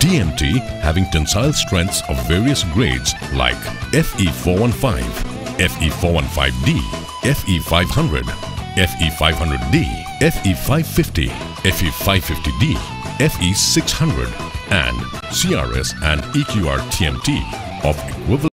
TMT having tensile strengths of various grades like FE415, FE415D, FE500, FE500D, FE550, FE550D, FE600 and CRS and EQR TMT of equivalent